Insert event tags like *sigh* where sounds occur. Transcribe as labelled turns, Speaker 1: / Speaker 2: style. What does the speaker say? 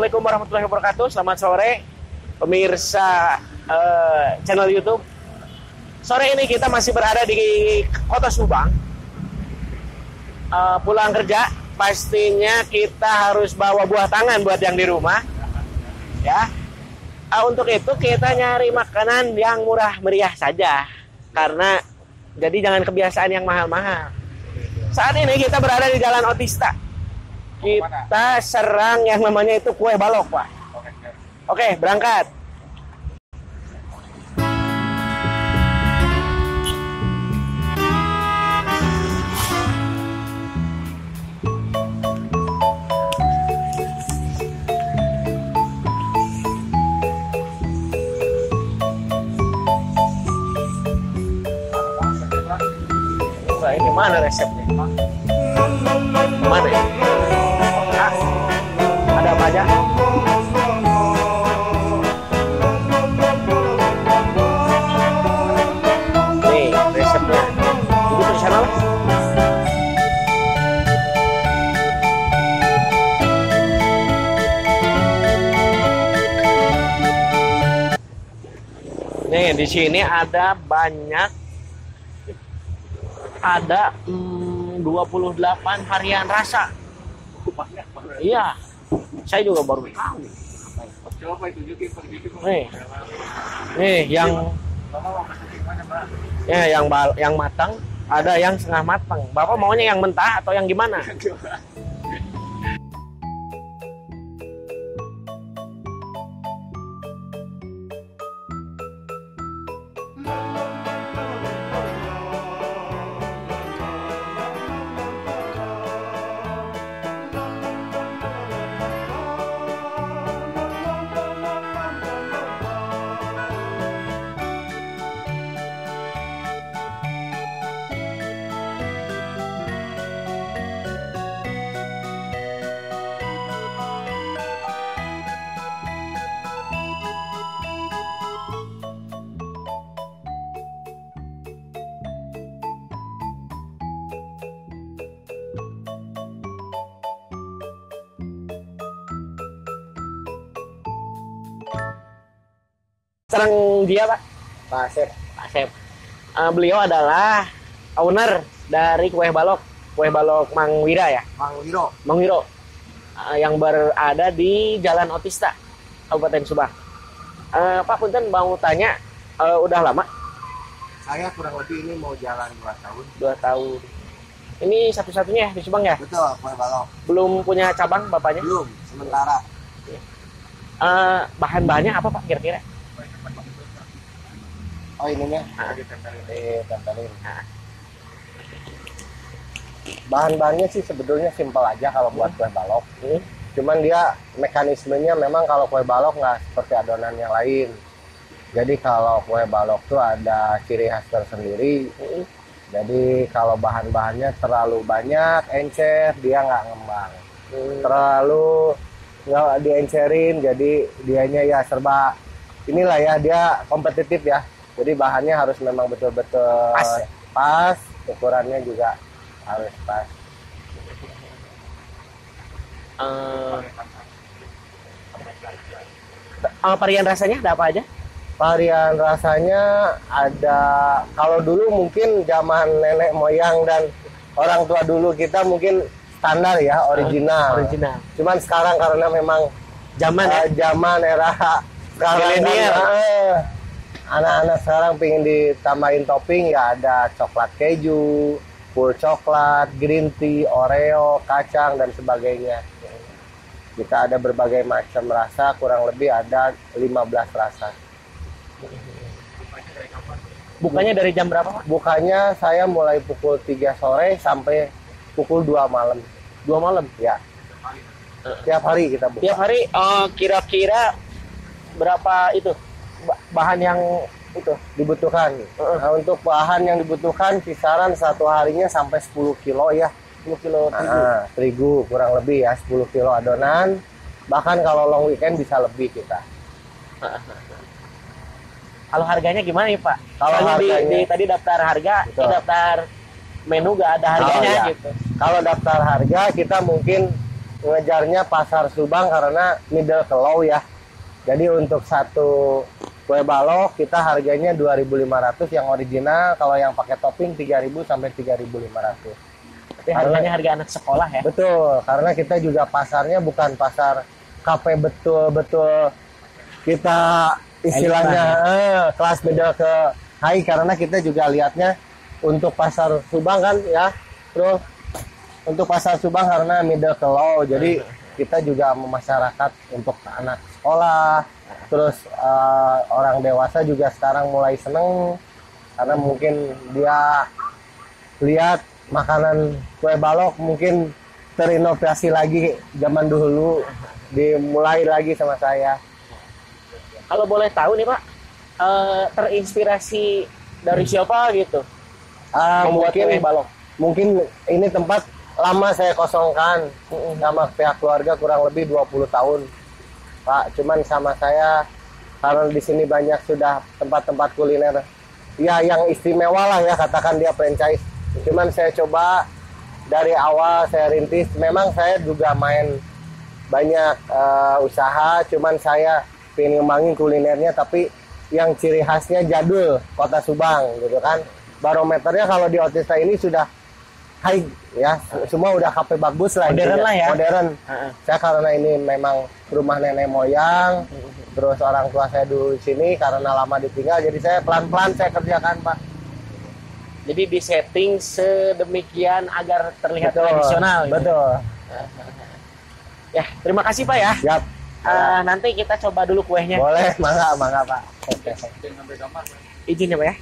Speaker 1: Assalamualaikum warahmatullahi wabarakatuh. Selamat sore pemirsa eh, channel YouTube. Sore ini kita masih berada di Kota Subang. Eh, pulang kerja, pastinya kita harus bawa buah tangan buat yang di rumah. Ya. Eh, untuk itu kita nyari makanan yang murah meriah saja. Karena jadi jangan kebiasaan yang mahal-mahal. Saat ini kita berada di Jalan Otista. Kita serang yang namanya itu kue balok, Pak. Oke, berangkat. Ini mana resepnya? Mana ya? Aja? Nih, resepnya. Sana, Mas? Nih, di sini ada banyak ada mm, 28 varian rasa. Iya. Saya juga baru tahu.
Speaker 2: Coba tunjukin.
Speaker 1: Nih. Nih yang ya yang yang matang, ada yang setengah matang. Bapak maunya yang mentah atau yang gimana? Serang dia, Pak.
Speaker 2: Pak Asep,
Speaker 1: Pak Asep. Eh, beliau adalah owner dari Kue Balok, Kue Balok Mang Wira ya,
Speaker 2: Mang Wiro.
Speaker 1: Mang Wiro. Eh, yang berada di Jalan Otista, Kabupaten Subang. Eh, Pak Punten mau tanya, eh, udah lama?
Speaker 2: Saya kurang lebih ini mau jalan 2 tahun.
Speaker 1: Dua tahun. Ini satu-satunya ya di Subang ya?
Speaker 2: Betul, kue balok.
Speaker 1: Belum punya cabang bapaknya?
Speaker 2: Belum, sementara.
Speaker 1: Eh, bahan-bahannya apa Pak kira-kira?
Speaker 2: Oh ininya,
Speaker 1: Ah.
Speaker 2: ditempelin.
Speaker 1: Ah.
Speaker 2: Bahan-bahannya sih sebetulnya simpel aja kalau buat kue balok.
Speaker 1: Hmm.
Speaker 2: Cuman dia mekanismenya memang kalau kue balok nggak seperti adonan yang lain. Jadi kalau kue balok tuh ada ciri khas tersendiri.
Speaker 1: Hmm.
Speaker 2: Jadi kalau bahan-bahannya terlalu banyak, encer, dia nggak ngembang.
Speaker 1: Hmm.
Speaker 2: terlalu nggak diencerin jadi dianya ya serba inilah ya dia kompetitif ya jadi bahannya harus memang betul-betul
Speaker 1: Pas ya?
Speaker 2: pas ukurannya juga harus pas
Speaker 1: eh, varian rasanya ada apa aja?
Speaker 2: varian rasanya ada kalau dulu mungkin zaman nenek moyang dan orang tua dulu kita mungkin standar ya original
Speaker 1: Original.
Speaker 2: cuman sekarang karena memang
Speaker 1: Zaman ya?
Speaker 2: Eh, zaman era sekarang
Speaker 1: Milenial.
Speaker 2: kan, eh, anak-anak sekarang pengen ditambahin topping ya ada coklat keju, full coklat, green tea, oreo, kacang dan sebagainya. Kita ada berbagai macam rasa, kurang lebih ada 15 rasa.
Speaker 1: Bukanya dari jam berapa, Pak?
Speaker 2: Bukanya saya mulai pukul 3 sore sampai pukul 2 malam.
Speaker 1: Dua malam.
Speaker 2: Ya. Tiap hari kita buka.
Speaker 1: Tiap hari eh, kira-kira berapa itu bahan yang itu?
Speaker 2: dibutuhkan. Nah, untuk bahan yang dibutuhkan kisaran satu harinya sampai 10 kilo ya.
Speaker 1: 10 kilo terigu.
Speaker 2: Nah, terigu kurang lebih ya 10 kilo adonan. Bahkan kalau long weekend bisa lebih kita.
Speaker 1: Kalau harganya gimana nih Pak?
Speaker 2: Kalau
Speaker 1: Soalnya di,
Speaker 2: harganya-
Speaker 1: di- tadi daftar harga,
Speaker 2: Betul.
Speaker 1: di daftar menu gak ada harganya
Speaker 2: Oh, iya.
Speaker 1: gitu.
Speaker 2: Kalau daftar harga kita mungkin ngejarnya pasar Subang karena middle ke low ya. Jadi untuk satu kue balok kita harganya 2.500 yang original, kalau yang pakai topping 3.000 sampai 3.500.
Speaker 1: Tapi harganya harga anak sekolah ya.
Speaker 2: Betul, karena kita juga pasarnya bukan pasar kafe betul-betul kita istilahnya eh, kelas middle ke high karena kita juga lihatnya untuk pasar Subang kan ya, bro. Untuk pasar Subang karena middle ke low, jadi kita juga memasyarakat untuk anak sekolah, terus eh, orang dewasa juga sekarang mulai seneng karena mungkin dia lihat makanan kue balok mungkin terinovasi lagi zaman dulu dimulai lagi sama saya
Speaker 1: Kalau boleh tahu nih Pak, eh, terinspirasi dari siapa gitu? Membuat
Speaker 2: mungkin
Speaker 1: kue balok.
Speaker 2: mungkin ini tempat lama saya kosongkan sama pihak keluarga kurang lebih 20 tahun Pak cuman sama saya karena di sini banyak sudah tempat-tempat kuliner. Ya yang istimewa lah ya katakan dia franchise. Cuman saya coba dari awal saya rintis. Memang saya juga main banyak eh, usaha cuman saya pengen ngembangin kulinernya tapi yang ciri khasnya jadul kota Subang gitu kan. Barometernya kalau di Otista ini sudah high ya semua udah kafe bagus lah
Speaker 1: Modern
Speaker 2: intinya.
Speaker 1: lah ya.
Speaker 2: modern
Speaker 1: Heeh.
Speaker 2: saya karena ini memang rumah nenek moyang terus orang tua saya dulu di sini karena lama ditinggal jadi saya pelan-pelan saya kerjakan pak
Speaker 1: Jadi disetting sedemikian agar terlihat tradisional. gitu.
Speaker 2: betul *laughs*
Speaker 1: Ya, terima kasih Pak ya.
Speaker 2: Yap.
Speaker 1: Eh, nanti kita coba dulu kuehnya.
Speaker 2: boleh mangga mangga pak oke
Speaker 1: Izin ya Pak ya.